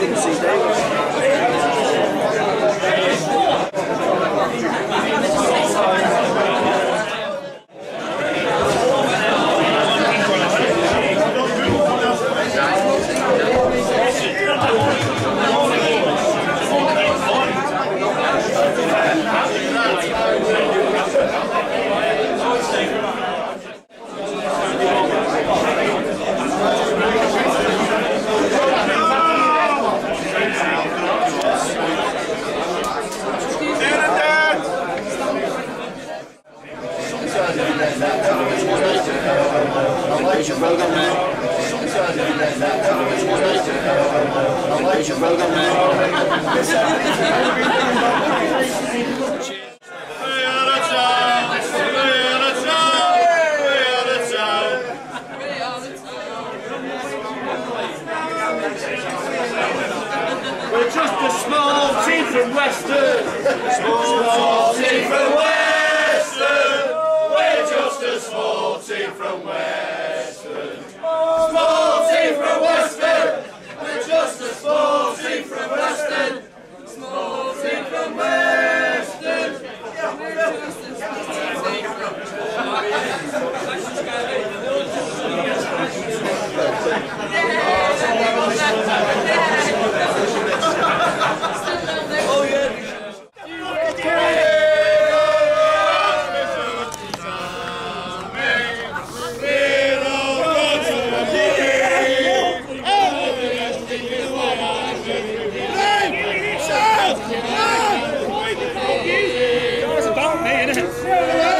didn't see Davis. We're just a small team from Weston. Small team from Weston. We're just a small team from Weston. Hey, it's?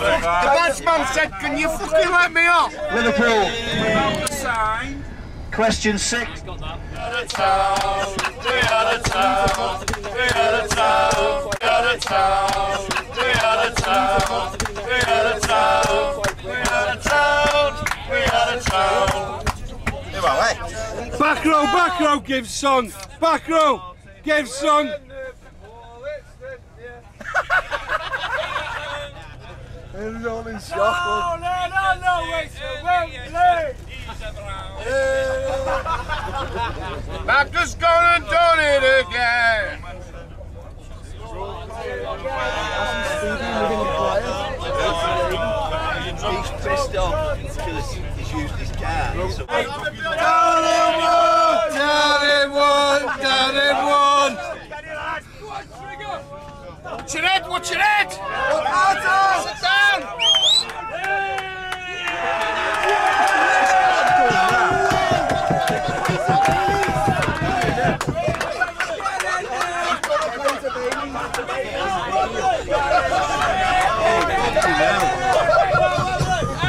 The batsman said, can you fucking let me off? Liverpool. Sign. Question six. We are the town. We are the town. We are the town. We are the town. We are the town. We are the town. We are the town. Eh? Back row, back row, give son. Back row, give son. Who's all in shock? No, no, no, no, wait, wait, Macca's gone and done it again. He's pissed off because he's used his car. What's in it? What's in it? Auto! Sit down!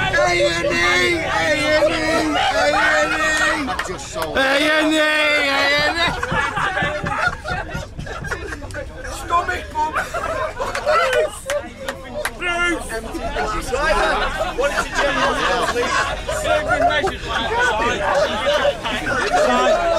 Hey, Annie! Hey, Annie! Hey, Annie! Driver, what is the general? Second measures, mate.